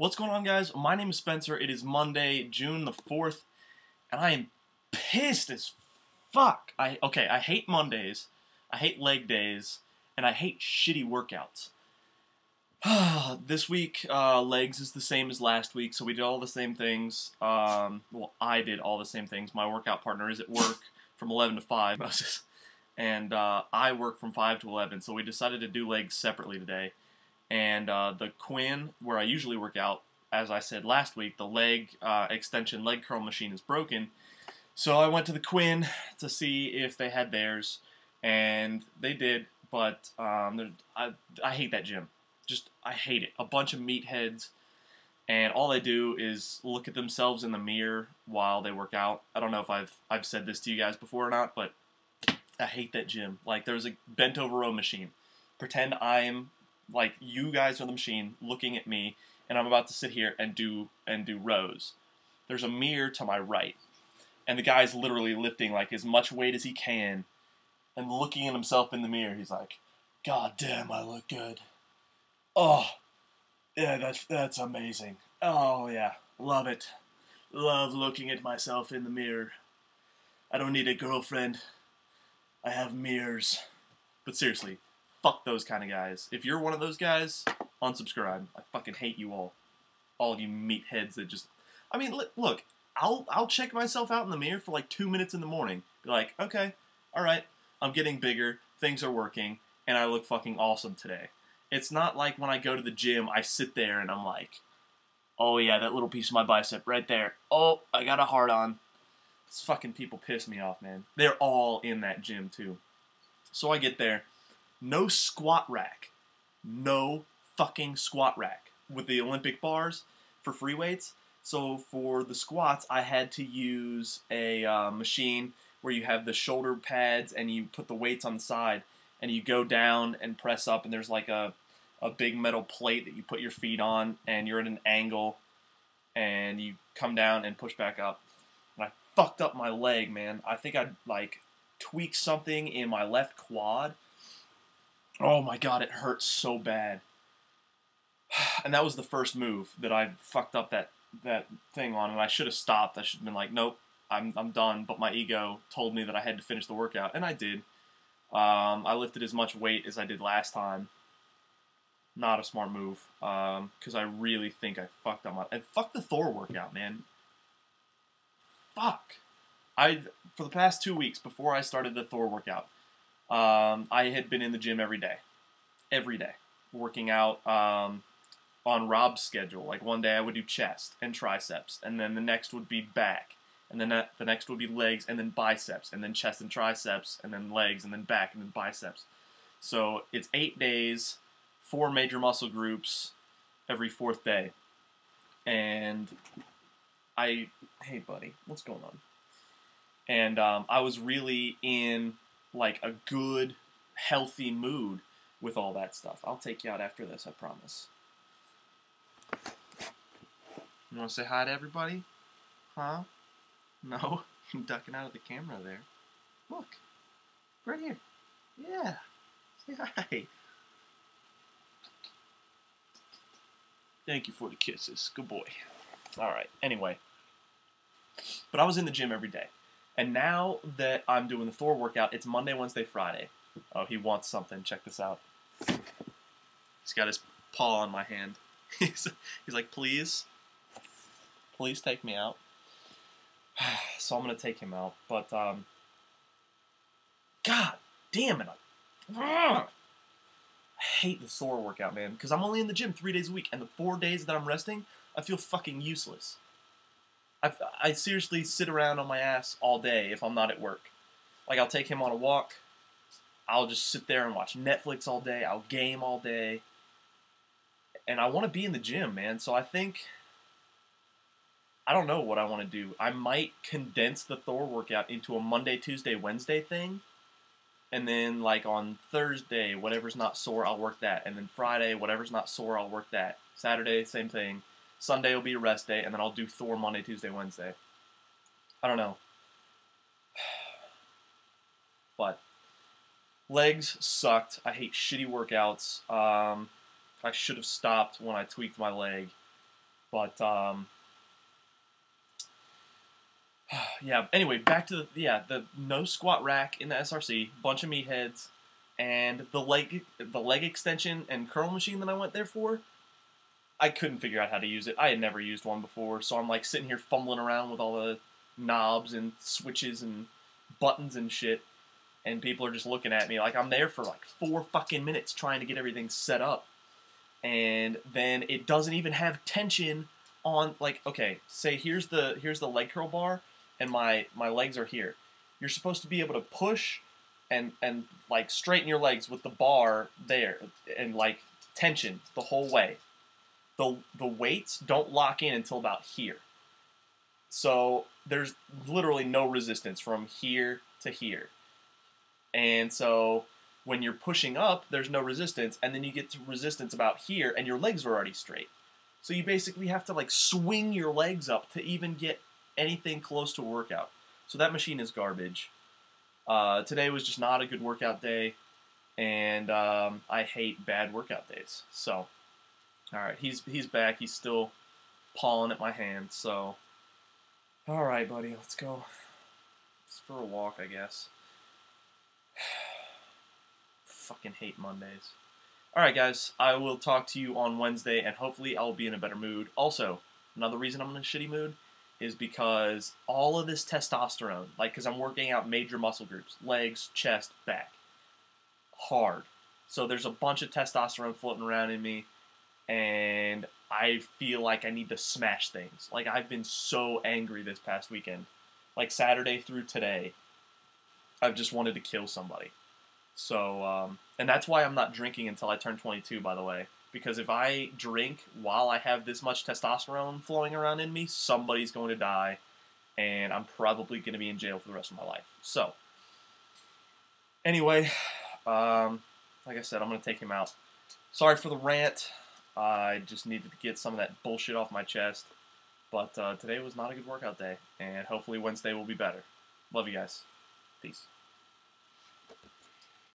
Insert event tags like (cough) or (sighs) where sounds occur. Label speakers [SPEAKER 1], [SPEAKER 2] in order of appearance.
[SPEAKER 1] What's going on, guys? My name is Spencer. It is Monday, June the 4th, and I am pissed as fuck. I Okay, I hate Mondays, I hate leg days, and I hate shitty workouts. (sighs) this week, uh, legs is the same as last week, so we did all the same things. Um, well, I did all the same things. My workout partner is at work from 11 to 5, (laughs) and uh, I work from 5 to 11, so we decided to do legs separately today and uh, the Quinn, where I usually work out, as I said last week, the leg uh, extension leg curl machine is broken. So I went to the Quinn to see if they had theirs, and they did. But um, I I hate that gym. Just I hate it. A bunch of meatheads, and all they do is look at themselves in the mirror while they work out. I don't know if I've I've said this to you guys before or not, but I hate that gym. Like there's a bent over row machine. Pretend I'm like you guys are the machine looking at me and I'm about to sit here and do and do rows. There's a mirror to my right. And the guy's literally lifting like as much weight as he can and looking at himself in the mirror. He's like, "God damn, I look good." Oh. Yeah, that's that's amazing. Oh yeah, love it. Love looking at myself in the mirror. I don't need a girlfriend. I have mirrors. But seriously, fuck those kind of guys. If you're one of those guys, unsubscribe. I fucking hate you all. All of you meatheads that just. I mean, look, I'll I'll check myself out in the mirror for like two minutes in the morning. Be like, okay, all right, I'm getting bigger, things are working, and I look fucking awesome today. It's not like when I go to the gym, I sit there and I'm like, oh yeah, that little piece of my bicep right there. Oh, I got a hard on. These fucking people piss me off, man. They're all in that gym too. So I get there no squat rack. No fucking squat rack with the Olympic bars for free weights. So for the squats, I had to use a uh, machine where you have the shoulder pads and you put the weights on the side and you go down and press up and there's like a, a big metal plate that you put your feet on and you're at an angle and you come down and push back up. And I fucked up my leg, man. I think I'd like tweaked something in my left quad Oh my god, it hurts so bad. (sighs) And that was the first move that I fucked up that that thing on, and I should have stopped. I should have been like, nope, I'm I'm done. But my ego told me that I had to finish the workout, and I did. Um, I lifted as much weight as I did last time. Not a smart move, because um, I really think I fucked up my and fuck the Thor workout, man. Fuck. I for the past two weeks before I started the Thor workout, um, I had been in the gym every day, every day, working out um, on Rob's schedule. Like one day I would do chest and triceps, and then the next would be back, and then that, the next would be legs, and then biceps, and then chest and triceps, and then legs, and then back, and then biceps. So it's eight days, four major muscle groups every fourth day. And I, hey buddy, what's going on? And um, I was really in like a good, healthy mood with all that stuff. I'll take you out after this, I promise. You want to say hi to everybody? Huh? No? (laughs) I'm ducking out of the camera there. Look. Right here. Yeah. Say hi. Thank you for the kisses. Good boy. Alright, anyway. But I was in the gym every day. And now that I'm doing the Thor workout, it's Monday, Wednesday, Friday. Oh, he wants something. Check this out. He's got his paw on my hand. (laughs) he's, he's like, please, please take me out. (sighs) so I'm going to take him out. But, um, God damn it. I, I hate the Thor workout, man. Because I'm only in the gym three days a week. And the four days that I'm resting, I feel fucking useless. I, I seriously sit around on my ass all day if I'm not at work. Like, I'll take him on a walk. I'll just sit there and watch Netflix all day. I'll game all day. And I want to be in the gym, man. So I think. I don't know what I want to do. I might condense the Thor workout into a Monday, Tuesday, Wednesday thing. And then, like, on Thursday, whatever's not sore, I'll work that. And then Friday, whatever's not sore, I'll work that. Saturday, same thing. Sunday will be a rest day, and then I'll do Thor Monday, Tuesday, Wednesday. I don't know. (sighs) But legs sucked. I hate shitty workouts. Um, I should have stopped when I tweaked my leg. But um, (sighs) yeah. Anyway, back to the yeah the no squat rack in the SRC, bunch of meatheads, and the leg the leg extension and curl machine that I went there for. I couldn't figure out how to use it. I had never used one before, so I'm like sitting here fumbling around with all the knobs and switches and buttons and shit. And people are just looking at me like I'm there for like four fucking minutes trying to get everything set up. And then it doesn't even have tension on like okay, say here's the here's the leg curl bar and my my legs are here. You're supposed to be able to push and and like straighten your legs with the bar there and like tension the whole way. The the weights don't lock in until about here. So there's literally no resistance from here to here. And so when you're pushing up, there's no resistance, and then you get to resistance about here, and your legs are already straight. So you basically have to like swing your legs up to even get anything close to a workout. So that machine is garbage. Uh, today was just not a good workout day, and um, I hate bad workout days. So, all right, he's he's back. He's still pawing at my hand. So, all right, buddy, let's go. It's for a walk, I guess. (sighs) Fucking hate Mondays. All right, guys, I will talk to you on Wednesday, and hopefully I'll be in a better mood. Also, another reason I'm in a shitty mood is because all of this testosterone, like, because I'm working out major muscle groups legs, chest, back hard. So there's a bunch of testosterone floating around in me, and I feel like I need to smash things. Like, I've been so angry this past weekend. Like, Saturday through today, I've just wanted to kill somebody. So, um, and that's why I'm not drinking until I turn 22, by the way. Because if I drink while I have this much testosterone flowing around in me, somebody's going to die, and I'm probably going to be in jail for the rest of my life. So, anyway, um, like I said, I'm going to take him out. Sorry for the rant. I just needed to get some of that bullshit off my chest. But uh, today was not a good workout day, and hopefully Wednesday will be better. Love you guys. Peace.